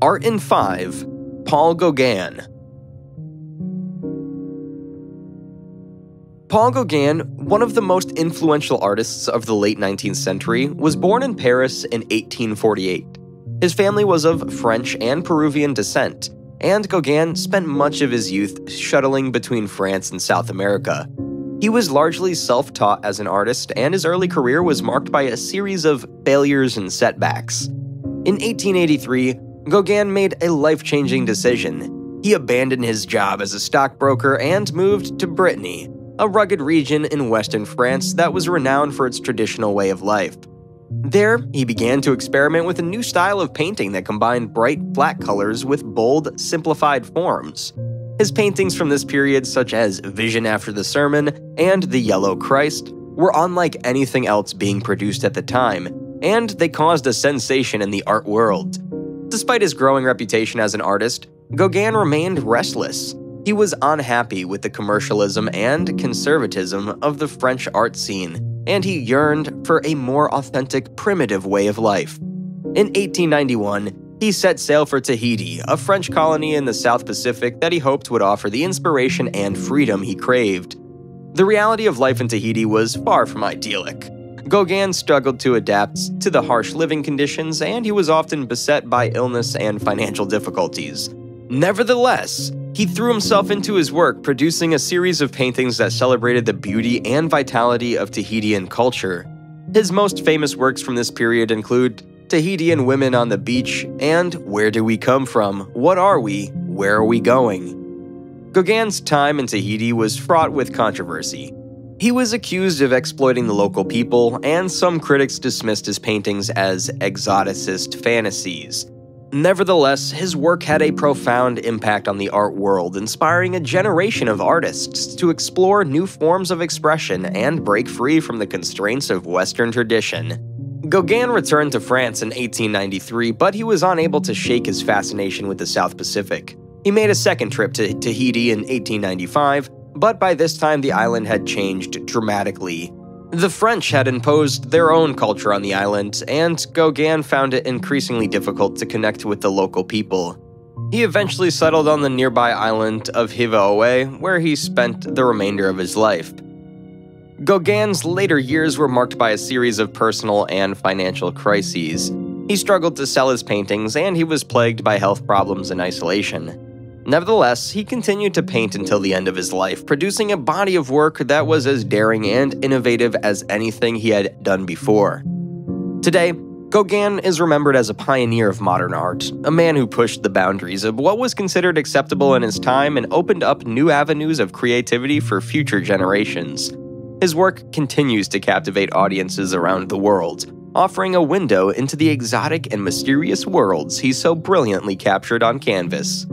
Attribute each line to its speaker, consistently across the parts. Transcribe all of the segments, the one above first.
Speaker 1: Art in 5 Paul Gauguin. Paul Gauguin, one of the most influential artists of the late 19th century, was born in Paris in 1848. His family was of French and Peruvian descent, and Gauguin spent much of his youth shuttling between France and South America. He was largely self taught as an artist, and his early career was marked by a series of failures and setbacks. In 1883, Gauguin made a life changing decision. He abandoned his job as a stockbroker and moved to Brittany, a rugged region in western France that was renowned for its traditional way of life. There, he began to experiment with a new style of painting that combined bright, flat colors with bold, simplified forms. His paintings from this period, such as Vision After the Sermon and The Yellow Christ, were unlike anything else being produced at the time, and they caused a sensation in the art world. Despite his growing reputation as an artist, Gauguin remained restless. He was unhappy with the commercialism and conservatism of the French art scene, and he yearned for a more authentic, primitive way of life. In 1891, he set sail for Tahiti, a French colony in the South Pacific that he hoped would offer the inspiration and freedom he craved. The reality of life in Tahiti was far from idyllic. Gauguin struggled to adapt to the harsh living conditions, and he was often beset by illness and financial difficulties. Nevertheless, he threw himself into his work, producing a series of paintings that celebrated the beauty and vitality of Tahitian culture. His most famous works from this period include Tahitian women on the beach, and Where Do We Come From? What Are We? Where Are We Going? Gauguin's time in Tahiti was fraught with controversy. He was accused of exploiting the local people, and some critics dismissed his paintings as exoticist fantasies. Nevertheless, his work had a profound impact on the art world, inspiring a generation of artists to explore new forms of expression and break free from the constraints of Western tradition. Gauguin returned to France in 1893, but he was unable to shake his fascination with the South Pacific. He made a second trip to Tahiti in 1895, but by this time the island had changed dramatically. The French had imposed their own culture on the island, and Gauguin found it increasingly difficult to connect with the local people. He eventually settled on the nearby island of Hiva-Oa, where he spent the remainder of his life. Gauguin's later years were marked by a series of personal and financial crises. He struggled to sell his paintings, and he was plagued by health problems and isolation. Nevertheless, he continued to paint until the end of his life, producing a body of work that was as daring and innovative as anything he had done before. Today, Gauguin is remembered as a pioneer of modern art, a man who pushed the boundaries of what was considered acceptable in his time and opened up new avenues of creativity for future generations. His work continues to captivate audiences around the world, offering a window into the exotic and mysterious worlds he so brilliantly captured on canvas.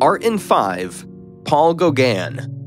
Speaker 1: Art in 5 Paul Gauguin